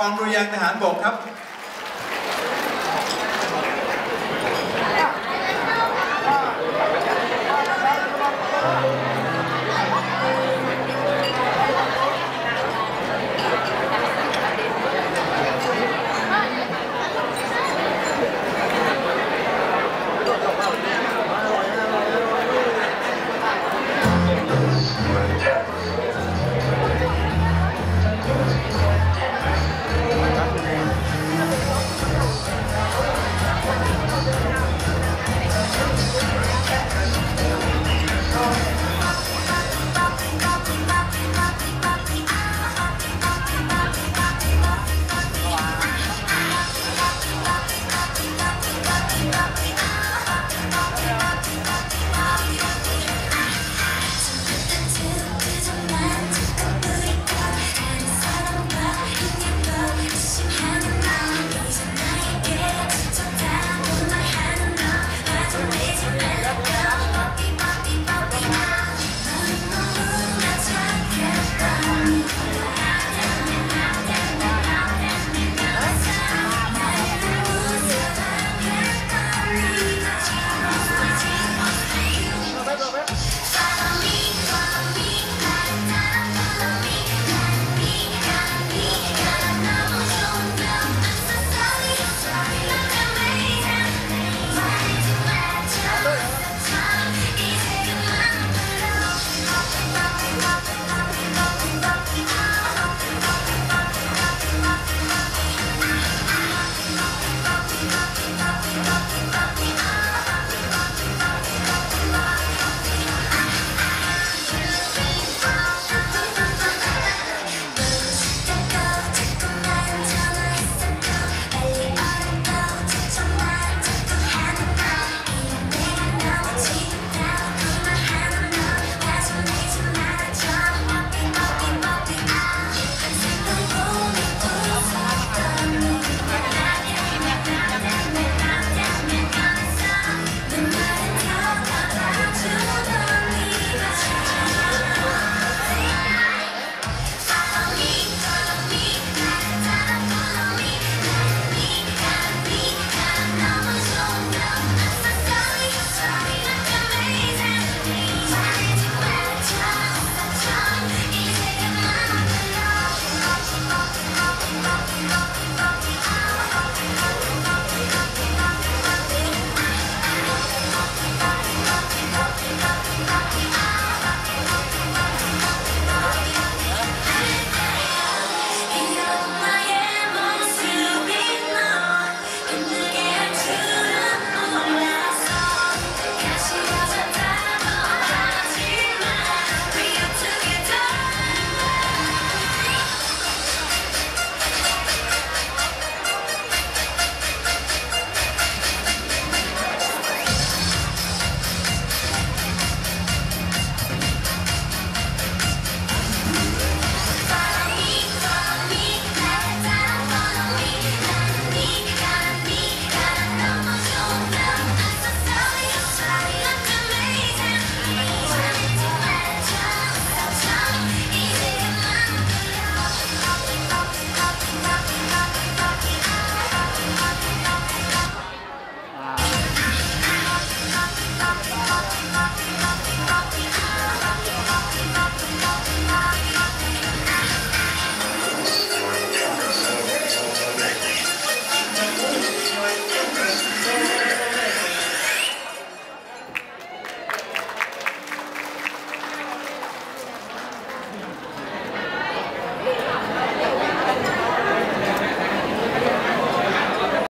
กองดุริยางทหารบกครับ